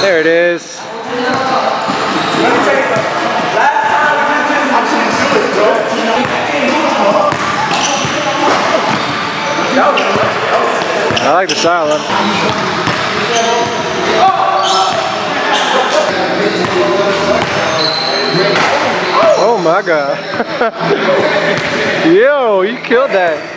There it is. I like the silent. Oh my god. Yo, you killed that.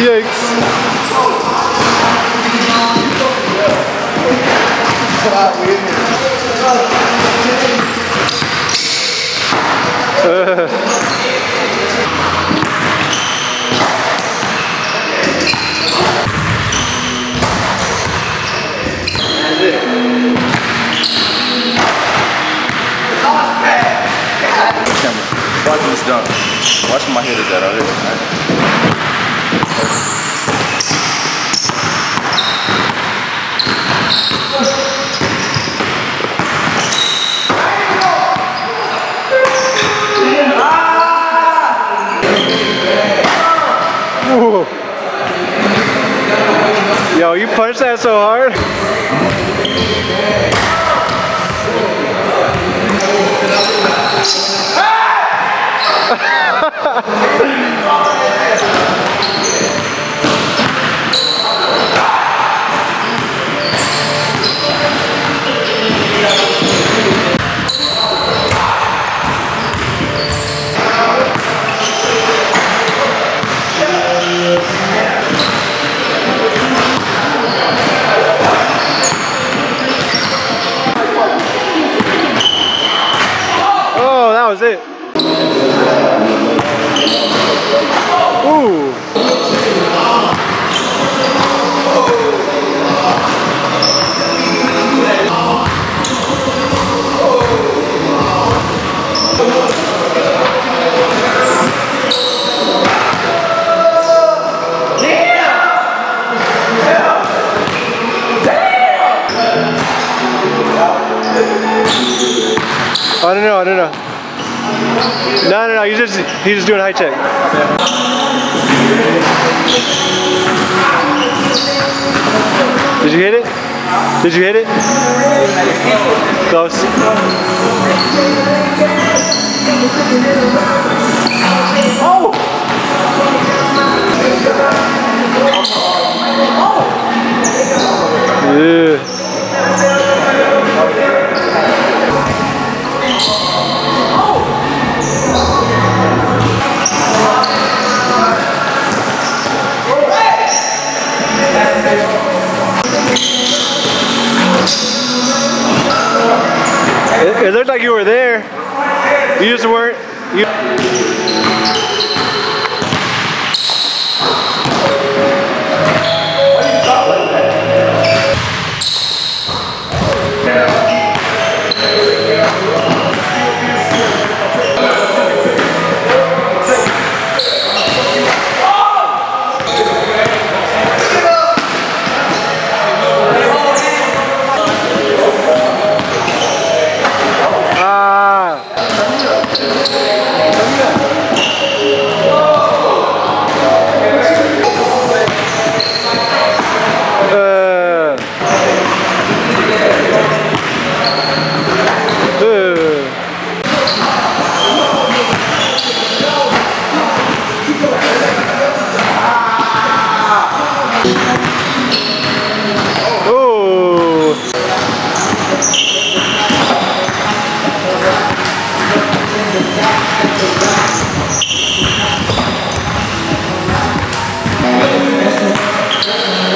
Yikes. Watching this dunk. Watch my head is at out here. Yo, you punched that so hard. Oh, I don't know, I don't know. No, no, no, he's just, he's just doing high check. Did you hit it? Did you hit it? Close. Oh! Oh! Yeah. It, it looked like you were there. You just weren't. You,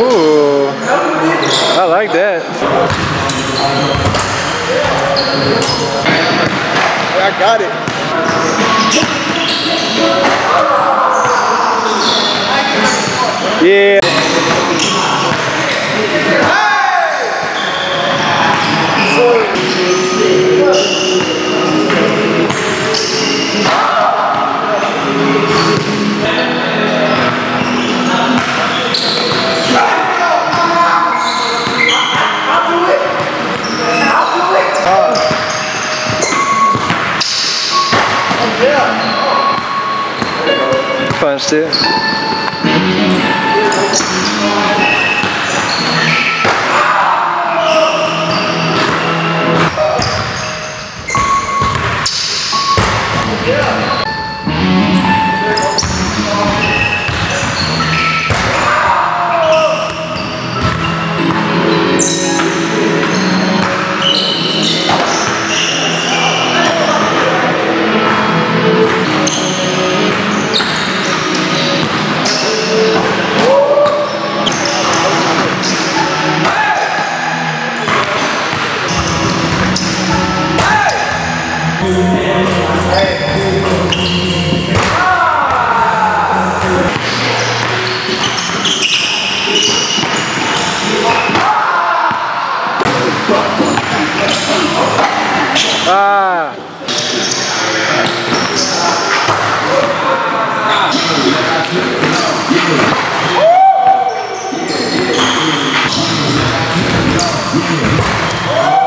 Ooh, I like that. I got it. Yeah. Punched it. Ah. Uh!